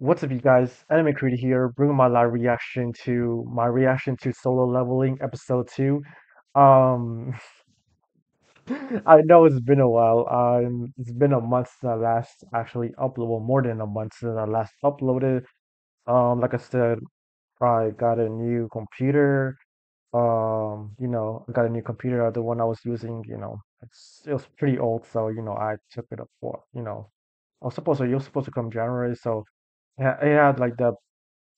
What's up, you guys? Anime Creator here, bringing my live reaction to my reaction to Solo Leveling Episode 2. Um, I know it's been a while. Um, it's been a month since I last actually uploaded, well, more than a month since I last uploaded. Um, like I said, I got a new computer. Um, you know, I got a new computer. The one I was using, you know, it's it was pretty old, so you know, I took it up for, you know, I was supposed to, was supposed to come January, so had, it had like the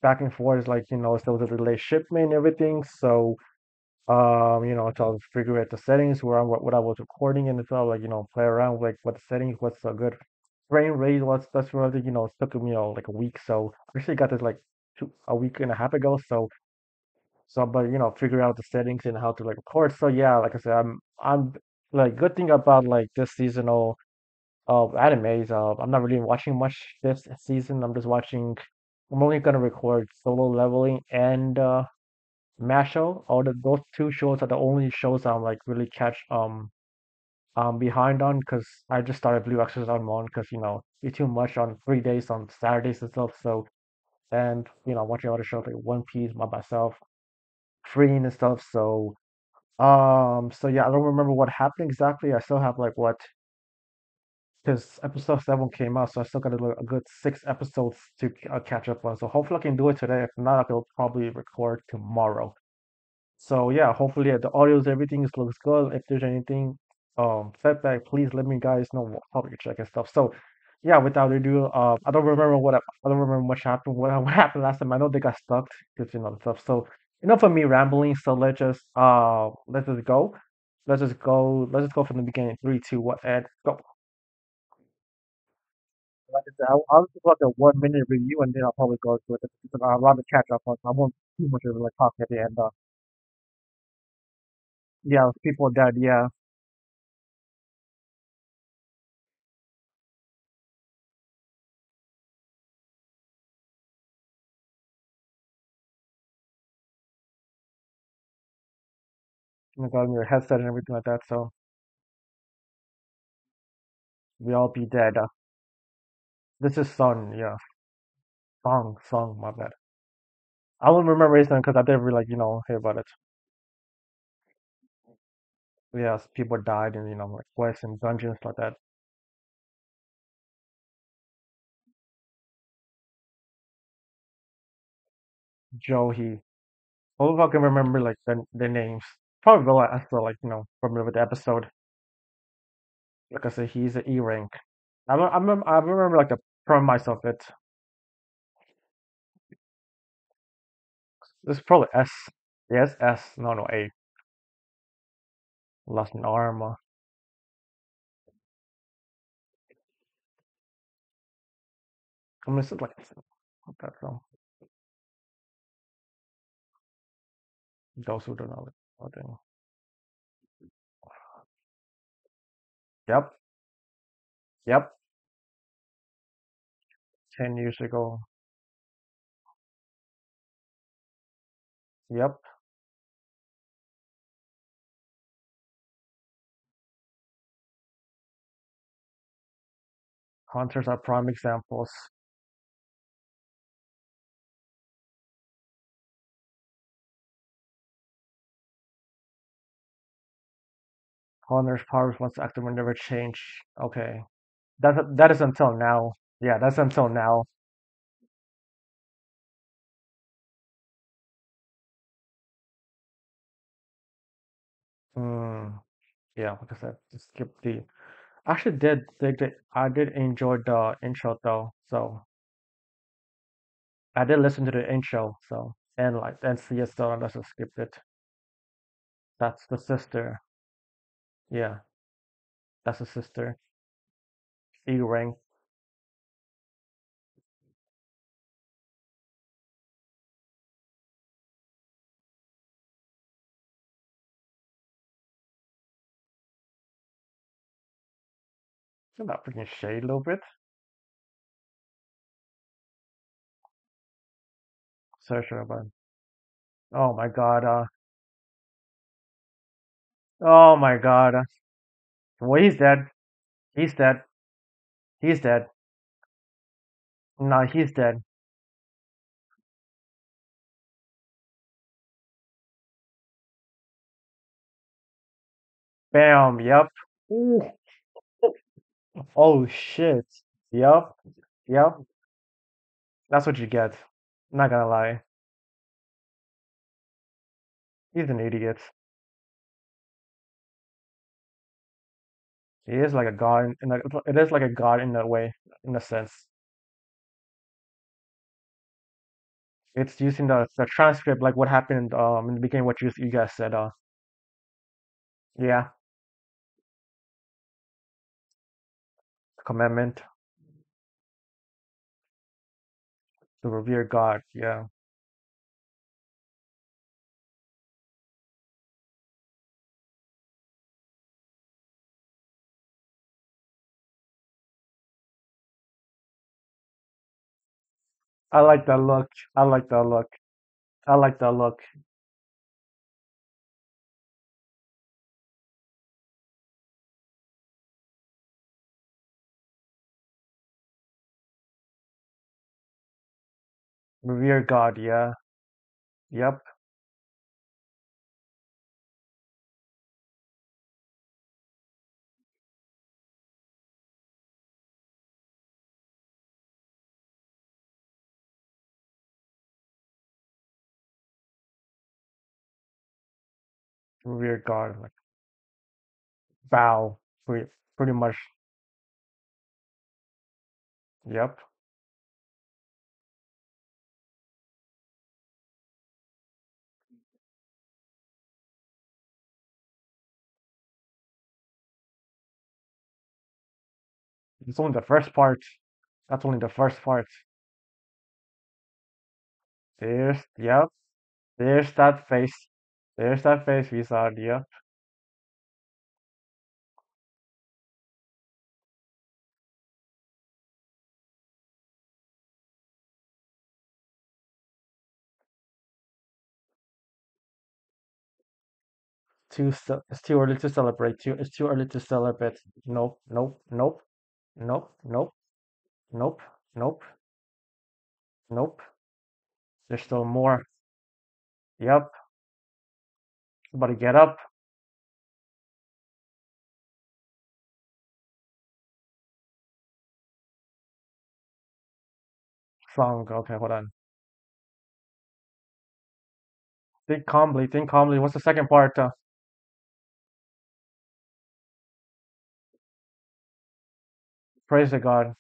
back and forth, like, you know, was a delay shipment and everything. So, um, you know, to figure out the settings where I, what, what I was recording and stuff, like, you know, play around with like what the settings, what's a good frame rate, what's that's really, you know, it took me, you know, like a week. So I actually got this like two, a week and a half ago. So, so, but you know, figure out the settings and how to like record. So yeah, like I said, I'm, I'm like good thing about like this seasonal of animes. Uh, I'm not really watching much this season. I'm just watching. I'm only gonna record Solo Leveling and uh, Mashle. All the those two shows are the only shows I'm like really catch um um behind on because I just started Blue Exorcist on one because you know it's too much on three days on Saturdays and stuff. So and you know watching other shows like One Piece by myself, Frieren and stuff. So um so yeah, I don't remember what happened exactly. I still have like what because episode seven came out, so I still got a, a good six episodes to uh, catch up on. So hopefully I can do it today. If not, I'll probably record tomorrow. So yeah, hopefully uh, the audios, everything looks good. If there's anything um setback, please let me guys know. We'll probably check and stuff. So yeah, without ado, uh, I don't remember what I, I don't remember much happened. What what happened last time? I know they got stuck because you know the stuff. So enough of me rambling. So let's just uh let's just go. Let's just go. Let's just go from the beginning. Three, two, one, and go. Like I said, I'll, I'll just like a one minute review and then I'll probably go through it because I'd rather catch up on. I won't too much of like talk at the end. Uh, yeah, people dead. Yeah, and got your headset and everything like that. So we all be dead. This is Sun. Yeah, Song, Song. My bad. I won't remember his name because I didn't really like you know hear about it. Yes, people died in you know like quests and dungeons like that. Ju-Hee. I can remember like the the names. Probably I still like you know familiar with the episode. Like I said, he's an E rank. I I remember, I remember like the premise of it. It's probably S. Yes, S. No, no, A. Lost an arm. uh, I mean, it's like that from those who don't know it. Think. Yep, yep. Ten years ago. Yep. Hunters are prime examples. Hunter's powers once active will never change. Okay, that that is until now. Yeah, that's until now. Hmm. Yeah, like I just skip the. Actually did dig the. I did enjoy the intro though, so I did listen to the intro. So and like and see it, I just skipped it. That's the sister. Yeah, that's the sister. E rank. Turn that freaking shade a little bit. So sure about. Oh my god, uh. Oh my god. Uh. Well, he's dead. He's dead. He's dead. No, he's dead. Bam, yep. Ooh. Oh shit. Yep. Yep. That's what you get. Not gonna lie. He's an idiot. He is like a god in a, it is like a god in a way, in a sense. It's using the the transcript like what happened um in the beginning what you you guys said uh yeah, commandment to revere God. Yeah. I like that look. I like that look. I like that look. Revere God, yeah. Yep. Revere God. Like bow. Pretty pretty much. Yep. It's only the first part. That's only the first part. There's yep. There's that face. There's that face we saw, yep. Too it's too early to celebrate. Too it's too early to celebrate. Nope, nope, nope, nope, nope, nope, nope, nope. There's still more. Yep. Somebody get up. Song. Okay, hold on. Think calmly. Think calmly. What's the second part? Uh, praise the God.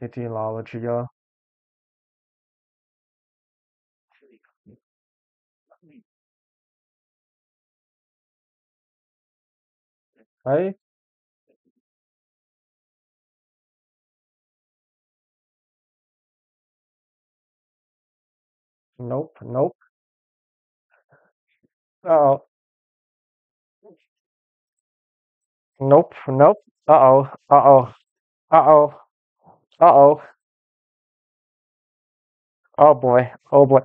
Titi? Nope. Nope. Uh-oh. Nope. Nope. Uh-oh. Uh-oh. Uh-oh. Uh-oh. Oh boy. Oh boy.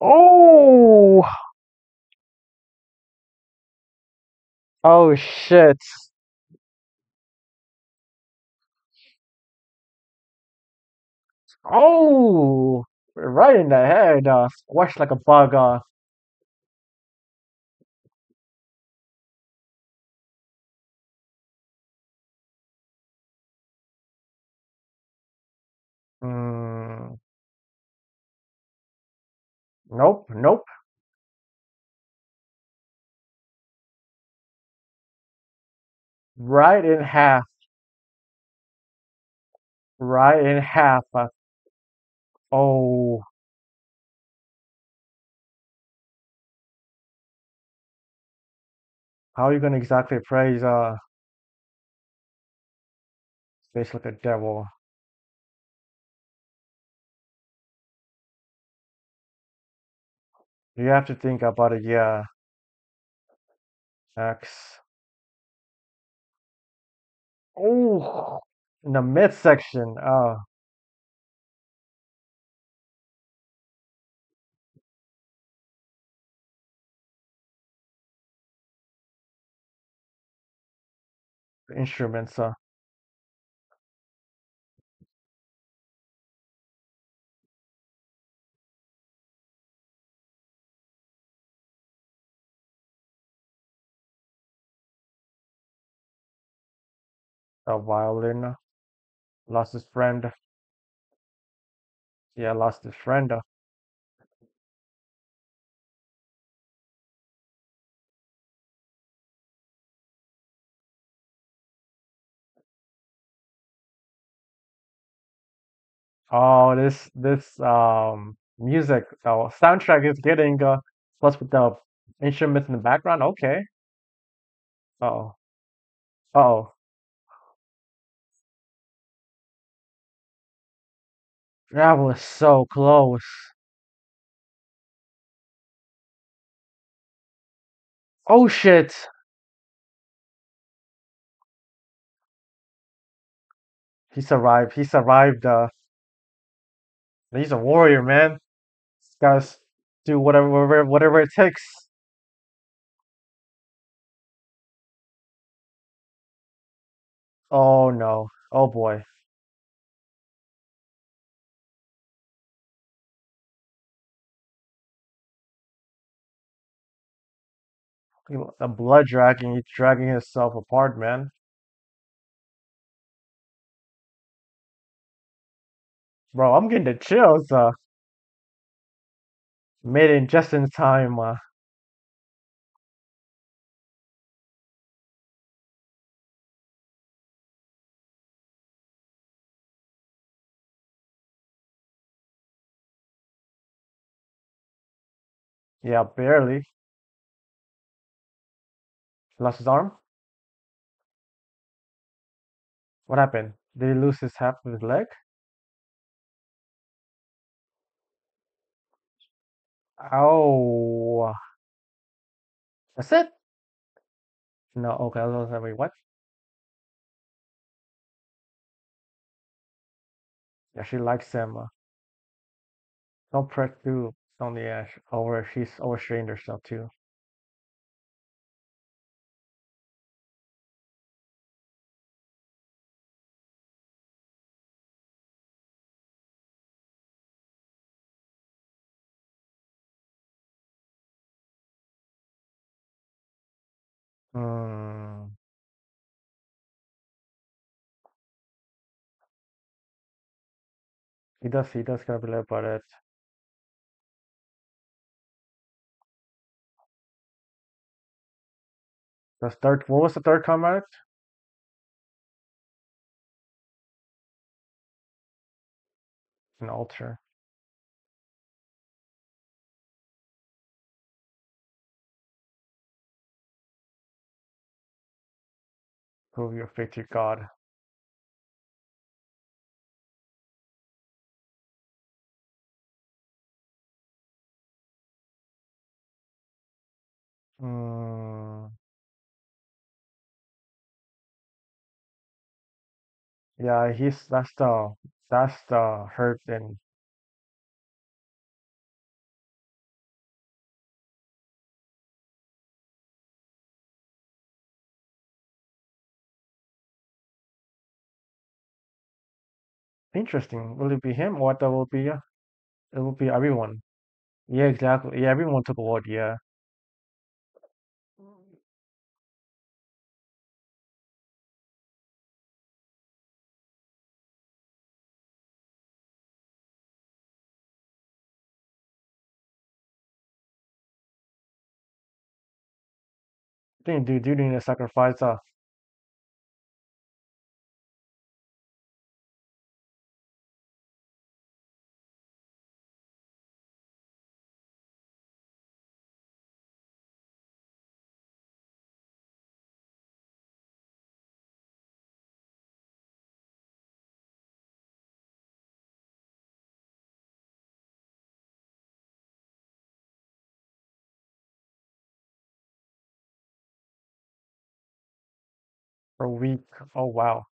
Oh! Oh shit. Oh! Right in the head. Uh, squashed like a bug. Uh, nope. Nope. Right in half. Right in half. Uh, oh. How are you gonna exactly praise uh face like a devil? You have to think about it, yeah. X. Oh, in the midsection. The instruments. Uh, A violin. Lost his friend. Yeah, lost his friend. Oh, this this um music uh, soundtrack is getting uh plus with the instruments in the background. Okay. Uh-oh. Uh-oh. That was so close. Oh shit. He survived. He survived. Uh, he's a warrior, man. He's gotta do whatever, whatever, whatever it takes. Oh no. Oh boy. The blood dragging, he's dragging himself apart, man. Bro, I'm getting the chills. Uh, made it just in time. Uh, yeah, barely. Lost his arm. What happened? Did he lose his half of his leg? Oh, that's it? No, okay, I was like, wait, what? Yeah, she likes him. Uh, don't press through on the ash over. She's overstrained herself too. He does. He does gotta be led by it. The third. What was the third comment? An altar. Prove your faith to God. Hmm. Yeah, he's that's the that's the hurt and interesting. Will it be him or that will be? uh, It will be everyone. Yeah, exactly. Yeah, everyone took a vote. Yeah. Think do do need to sacrifice uh a week. Oh wow.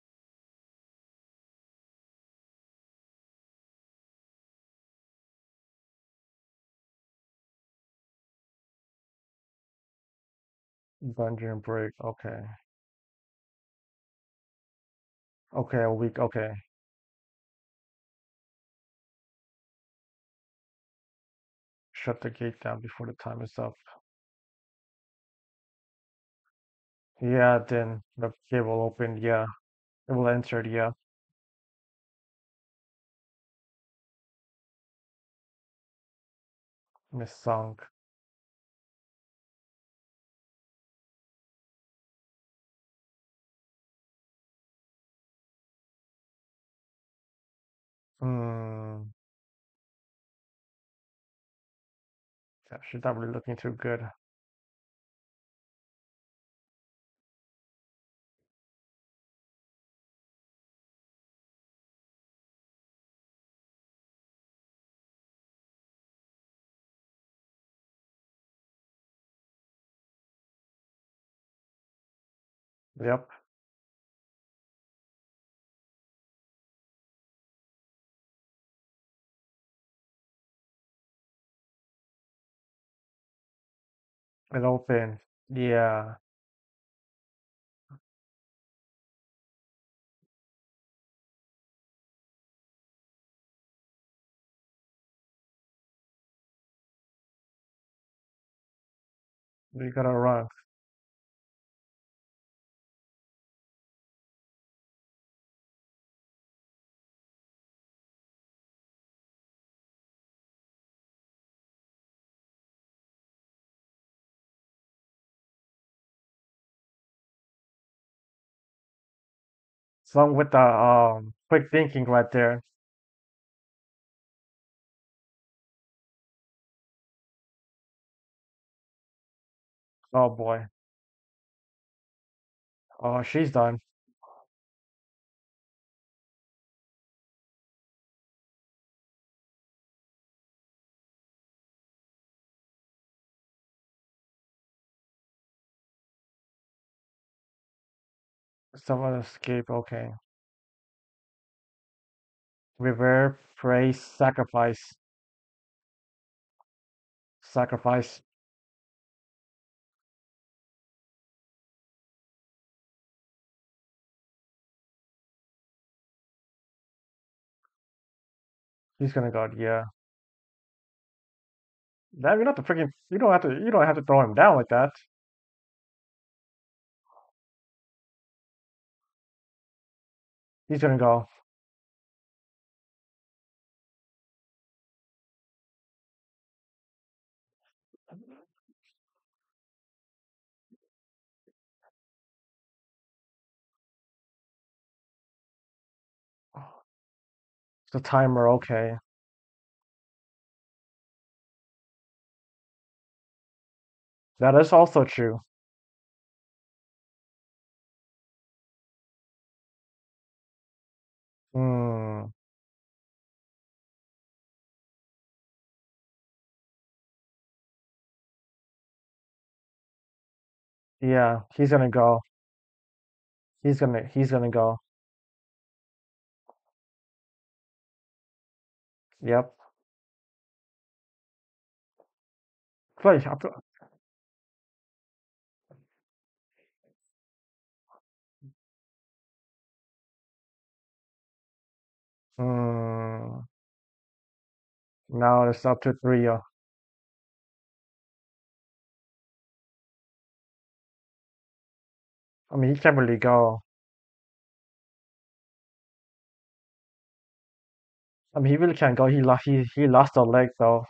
Dungeon break. Okay. Okay, a week. Okay. Shut the gate down before the time is up. Yeah, then the gate will open. Yeah. It will enter, yeah. Miss Song. Hmm. Yeah, she's not really looking too good. Yep. It open. Yeah. We gotta run. Some with the um quick thinking right there. Oh boy. Oh, she's done. Someone escape. Okay. Revere, praise, sacrifice. Sacrifice. He's gonna go. Yeah. That you don't have to freaking. You don't have to. You don't have to throw him down like that. He's gonna go. the timer. Okay. That is also true. Yeah. He's gonna go. He's gonna. He's gonna go. Yep. I Hmm. Now it's up to three. Uh, I mean, he can't really go. I mean, he really can't go. He lost. He he lost a leg though.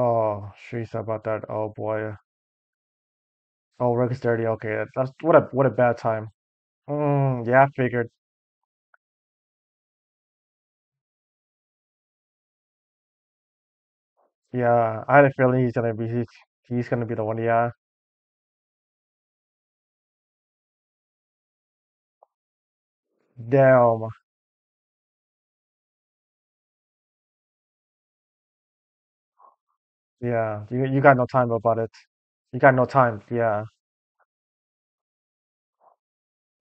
Oh, she's about that. Oh boy. Oh, Rick is dirty. Okay, that's what a what a bad time. Mm, yeah, I figured. Yeah, I had a feeling he's gonna be he's, he's gonna be the one. Yeah, damn. Yeah, you you got no time about it. You got no time. Yeah,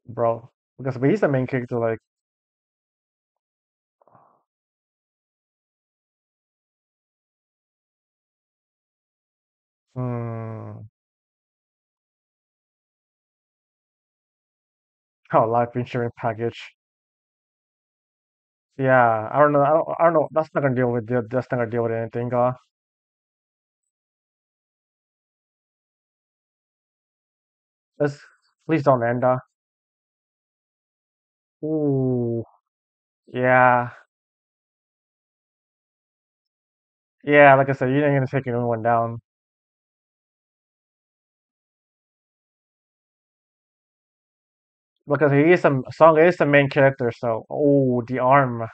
bro. Because but he's the main character. Like, hmm. Oh, life insurance package. Yeah, I don't know. I don't. I don't know. That's not gonna deal with. That's not gonna deal with anything. Uh, let's please don't end. Uh, ooh, yeah, yeah. Like I said, you ain't gonna take anyone down because he is a Song is the main character. So, oh, the arm.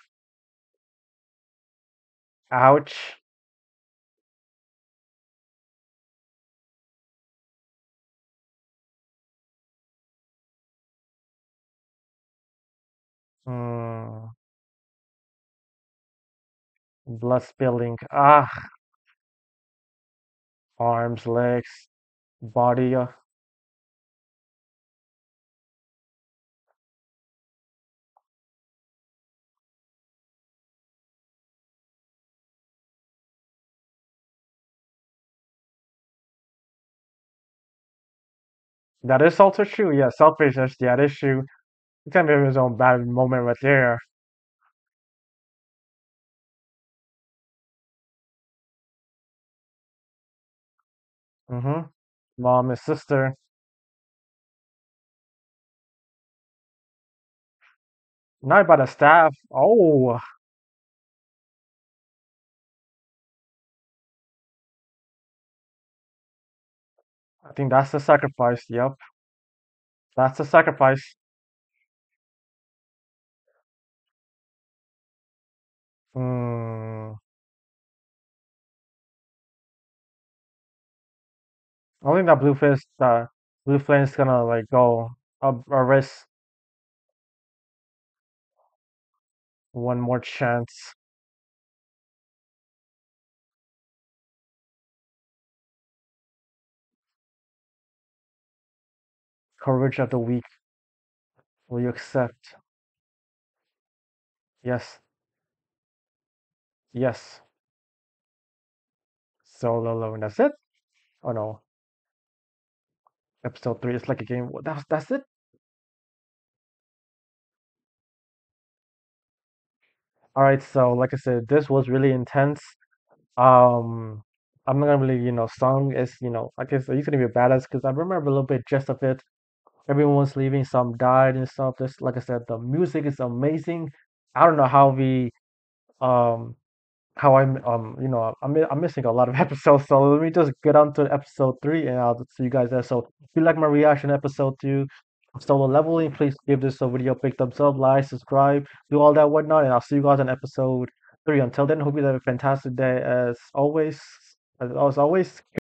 Ouch. Hmm. Blood spilling. Ah, arms, legs, body. Uh, that is also true. Yeah, selfishness. Yeah, that is true. Kind of his own bad moment right there. Mm-hmm. Mom and sister. Not by the staff. Oh, I think that's the sacrifice. Yep, that's the sacrifice. Hmm. I think that blue fist, uh, blue flame's gonna like go up or risk one more chance. Courage of the weak. Will you accept? Yes. Yes. Solo alone. That's it. Oh no. Episode three. It's like a game. That's that's it. All right. So like I said, this was really intense. Um, I'm not gonna really, you know, song is, you know, I guess you can be a badass because I remember a little bit just of it. Everyone was leaving, some died and stuff. This, like I said, the music is amazing. I don't know how we, um, how I'm, um, you know, I'm I'm missing a lot of episodes. So let me just get on to episode three, and I'll see you guys there. So if you like my reaction episode two of solo leveling, please give this a video a big thumbs up, like, subscribe, do all that whatnot, and I'll see you guys on episode three. Until then, hope you have a fantastic day as always. As always.